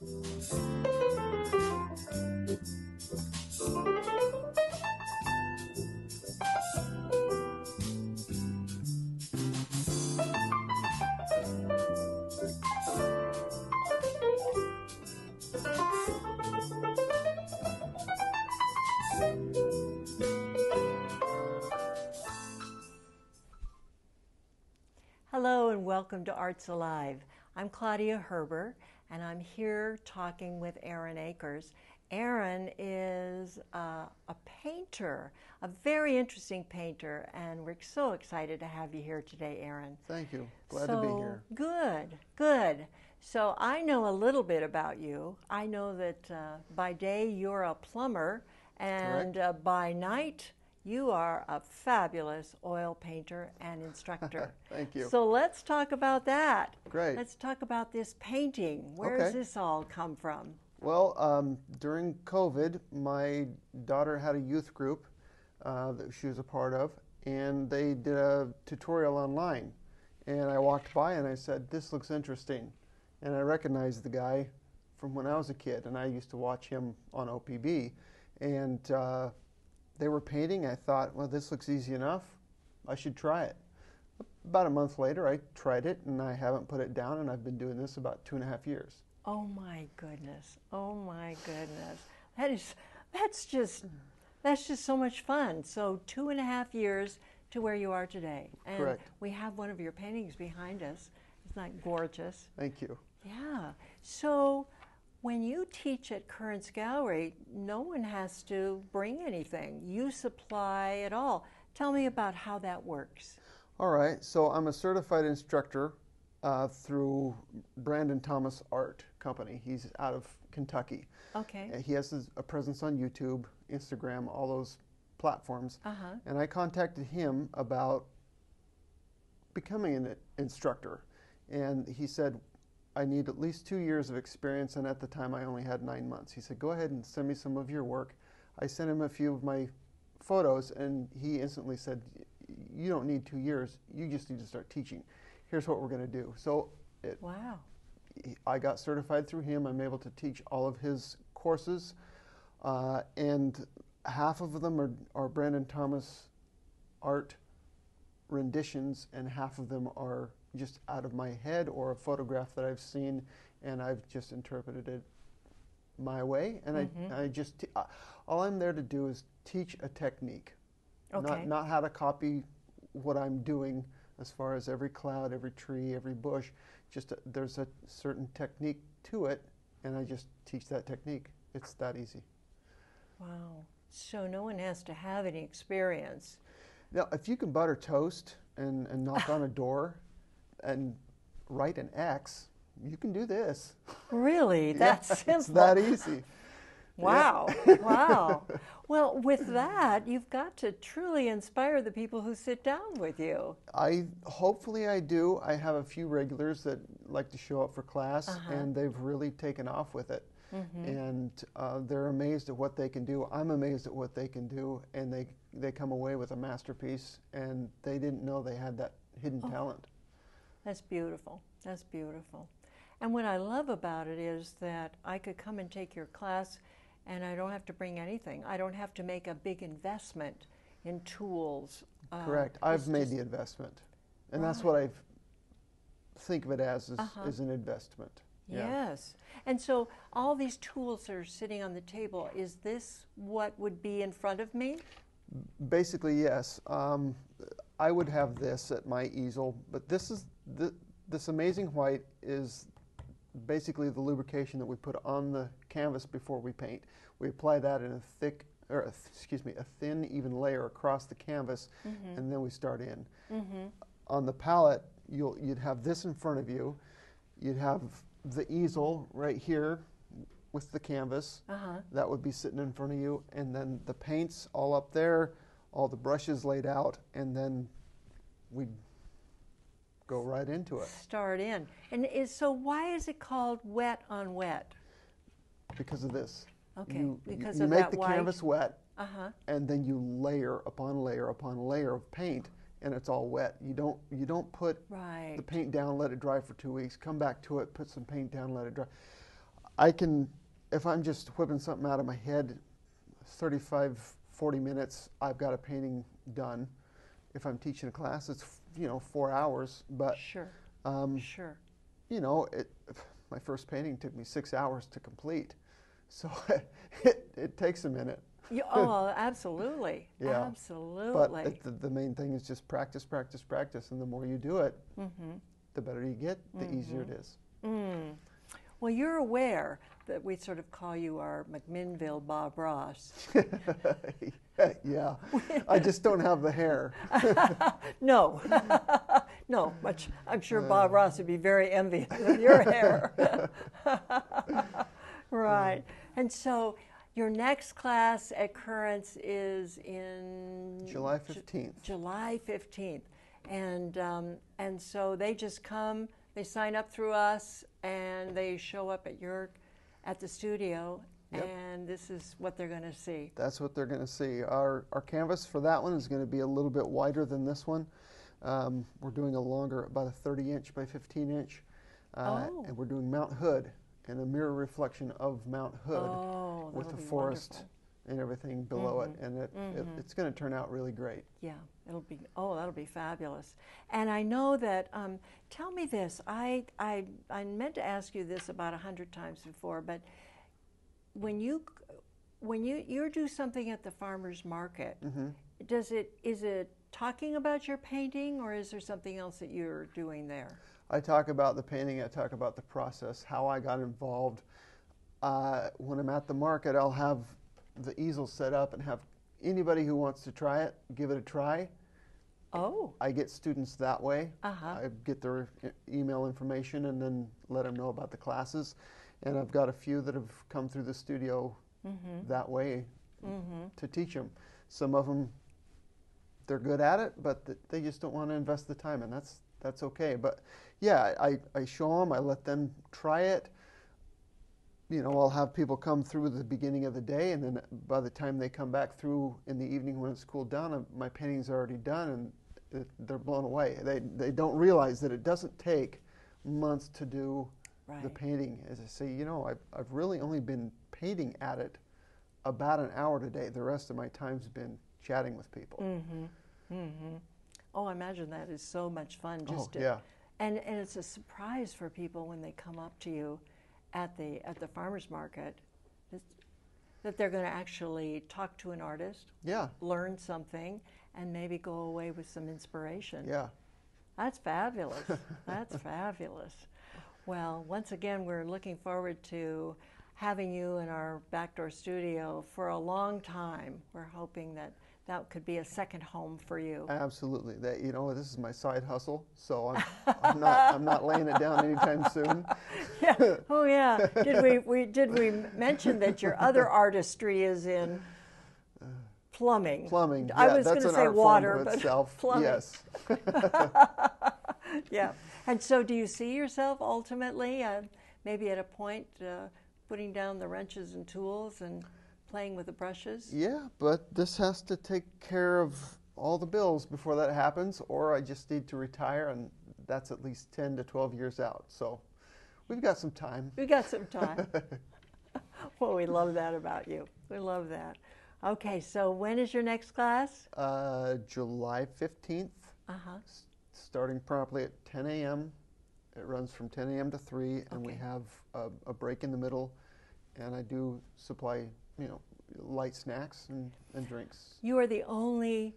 Hello and welcome to Arts Alive. I'm Claudia Herber and I'm here talking with Aaron Akers. Aaron is uh, a painter, a very interesting painter, and we're so excited to have you here today, Aaron. Thank you. Glad so, to be here. Good, good. So I know a little bit about you. I know that uh, by day you're a plumber, and uh, by night you are a fabulous oil painter and instructor. Thank you. So let's talk about that. Great. Let's talk about this painting. Where Okay. does this all come from? Well, um, during COVID, my daughter had a youth group uh, that she was a part of, and they did a tutorial online. And I walked by and I said, This looks interesting. And I recognized the guy from when I was a kid, and I used to watch him on OPB. And uh, they were painting. I thought, Well, this looks easy enough. I should try it. About a month later, I tried it, and I haven't put it down, and I've been doing this about two and a half years. Oh my goodness. Oh my goodness. That is that's just that's just so much fun. So two and a half years to where you are today. And Correct. we have one of your paintings behind us. Isn't that gorgeous? Thank you. Yeah. So when you teach at Currents Gallery, no one has to bring anything. You supply it all. Tell me about how that works. All right, so I'm a certified instructor uh, through Brandon Thomas Art Company. He's out of Kentucky. Okay. He has his, a presence on YouTube, Instagram, all those platforms. Uh huh. And I contacted him about becoming an instructor. And he said, I need at least two years of experience. And at the time, I only had nine months. He said, Go ahead and send me some of your work. I sent him a few of my photos, and he instantly said, You don't need two years. You just need to start teaching. Here's what we're going to do. So it, Wow. I got certified through him. I'm able to teach all of his courses, uh, and half of them are, are Brandon Thomas art renditions, and half of them are just out of my head or a photograph that I've seen, and I've just interpreted it my way. And Mhm. I, I just t- uh, all I'm there to do is teach a technique, Okay. not not how to copy what I'm doing as far as every cloud, every tree, every bush. Just a, there's a certain technique to it, and I just teach that technique. It's that easy. Wow. So no one has to have any experience. Now, if you can butter toast and, and knock on a door and write an X, you can do this. Really? Yeah, That's simple. It's that easy. Wow. wow. Well, with that, you've got to truly inspire the people who sit down with you. I hopefully I do. I have a few regulars that like to show up for class, Uh-huh. and they've really taken off with it. Mm-hmm. And uh, they're amazed at what they can do. I'm amazed at what they can do, and they they come away with a masterpiece, and they didn't know they had that hidden Oh. talent. That's beautiful. That's beautiful. And what I love about it is that I could come and take your class and I don't have to bring anything. I don't have to make a big investment in tools. Uh, Correct. I've made the investment, and that's what I think of it as is, Uh-huh. is an investment. Yeah. Yes. And so all these tools that are sitting on the table, is this what would be in front of me? Basically, yes. Um, I would have this at my easel, but this is th- this amazing white is basically the lubrication that we put on the canvas before we paint. We apply that in a thick, or a th- excuse me, a thin, even layer across the canvas, and then we start in. Mm-hmm. On the palette, you'll you'd have this in front of you. You'd have the easel right here with the canvas. Uh-huh. That would be sitting in front of you, and then the paints all up there, all the brushes laid out, and then we go right into it Start in. And is so why is it called wet on wet? because of this. Okay, you, because you of make the white. canvas wet, Uh-huh. and then you layer upon layer upon layer of paint, and it's all wet. You don't you don't put Right. the paint down, let it dry for two weeks, come back to it, put some paint down, let it dry. I can, if I'm just whipping something out of my head, 35, 40 minutes, I've got a painting done. If I'm teaching a class, it's you know four hours. But Sure, um, sure. you know, it, my first painting took me six hours to complete, so it, it takes a minute. You, oh, absolutely. Yeah. Absolutely. But it, the, the main thing is just practice, practice, practice, and the more you do it, Mm-hmm. the better you get, the easier it is. Mm. Well, you're aware that we sort of call you our McMinnville Bob Ross. yeah, I just don't have the hair. No, no, much. I'm sure Bob Ross would be very envious of your hair. right. And so your next class at Currents is in July Ju- 15th. July 15th. And, um, and so they just come, they sign up through us, and they show up at your, at the studio, Yep. and this is what they're going to see. That's what they're going to see. Our, our canvas for that one is going to be a little bit wider than this one. Um, we're doing a longer, about a 30 inch by 15 inch. Uh, Oh. And we're doing Mount Hood and a mirror reflection of Mount Hood Oh, with the forest. And everything below it. Mhm. And it, it, Mhm. it's going to turn out really great. Yeah, it'll be. Oh, that'll be fabulous. And I know that. Um, tell me this. I I I meant to ask you this about a hundred times before, but when you when you you do something at the farmers market, hmm does it is it talking about your painting or is there something else that you're doing there? I talk about the painting, I talk about the process, how I got involved. Uh, when I'm at the market, I'll have the easel set up and have anybody who wants to try it give it a try. Oh, I get students that way. uh huh. I get their e- email information and then let them know about the classes. And I've got a few that have come through the studio Mm-hmm. that way Mm-hmm. to teach them. Some of them, they're good at it, but th- they just don't want to invest the time, and that's that's okay. But yeah, I, I show them, I let them try it. You know, I'll have people come through the beginning of the day, and then by the time they come back through in the evening when it's cooled down, my painting's already done, and they're blown away. They they don't realize that it doesn't take months to do Right. the painting. As I say, you know, I've, I've really only been painting at it about an hour today. The rest of my time's been chatting with people. Mm-hmm. Mm-hmm. Oh, I imagine that is so much fun. Oh, Just to, yeah. and and it's a surprise for people when they come up to you at the at the farmers market that, that they're going to actually talk to an artist, Yeah, learn something, and maybe go away with some inspiration. yeah. That's fabulous. That's fabulous. Well, once again, we're looking forward to having you in our backdoor studio for a long time. We're hoping that that could be a second home for you. Absolutely. That you know, this is my side hustle, so I'm, I'm not I'm not laying it down anytime soon. yeah. Oh yeah. Did we, we did we mention that your other artistry is in plumbing? Plumbing. I yeah, was that's going to say water, but itself. plumbing. Yes. Yeah. And so, do you see yourself ultimately, uh, maybe at a point, uh, putting down the wrenches and tools and playing with the brushes? Yeah, but this has to take care of all the bills before that happens, or I just need to retire, and that's at least 10 to 12 years out. So we've got some time. We've got some time. well, we love that about you. We love that. Okay, so when is your next class? Uh, July 15th, Uh huh. starting promptly at 10 a.m. It runs from 10 a.m. to 3, and we have a, a break in the middle, and I do supply, you know, light snacks and, and drinks. You are the only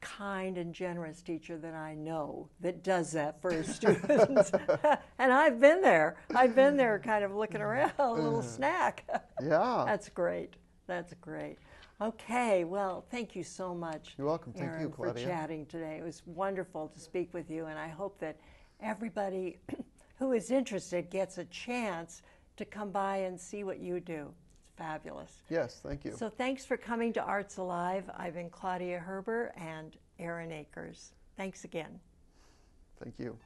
kind and generous teacher that I know that does that for his students. and I've been there. I've been there kind of looking around, a little uh-huh. snack. Yeah. That's great. That's great. Okay, well, thank you so much. You're welcome. Thank Aaron, you, for chatting today. It was wonderful to speak with you, and I hope that everybody who is interested gets a chance to come by and see what you do. Fabulous. Yes, thank you. So thanks for coming to Arts Alive. I've been Claudia Herber and Aaron Akers. Thanks again. Thank you.